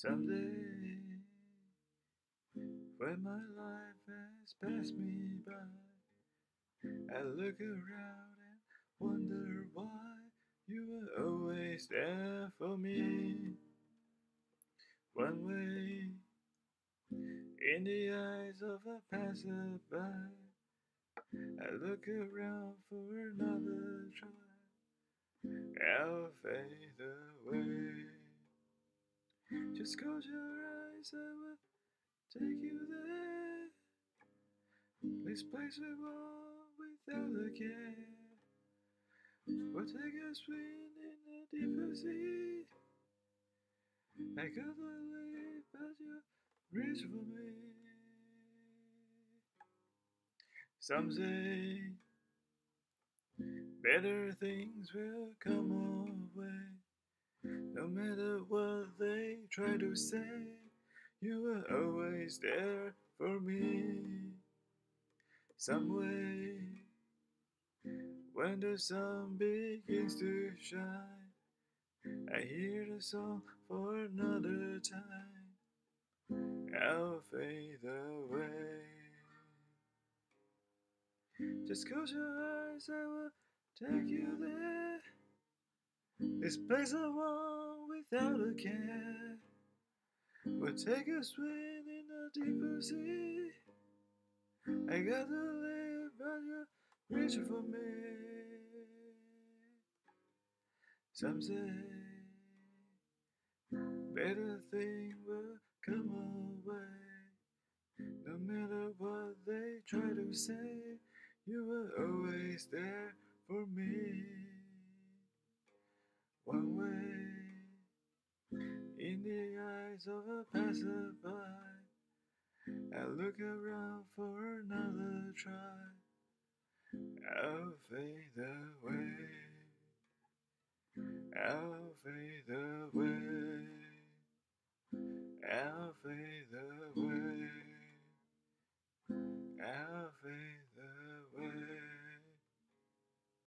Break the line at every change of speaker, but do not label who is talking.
Someday, when my life has passed me by, I look around and wonder why you were always there for me. One way, in the eyes of a passerby, I look around for another try. I'll fade away. Just close your eyes, I will take you there. This place we want without a care. We'll take a swim in the deeper sea. I gotta leave, but you reach for me. Someday, better things will come our way. No matter what they try to say, you were always there for me. Some way, when the sun begins to shine, I hear the song for another time. I'll fade away. Just close your eyes, I will take you there. This place want without a care. We'll take a swim in the deeper sea. I gotta live, but you're reaching for me. Some say better things will come our way. No matter what they try to say, you were always there for me. Eyes of a passerby, I look around for another try. I'll fade away. I'll fade away. I'll fade away.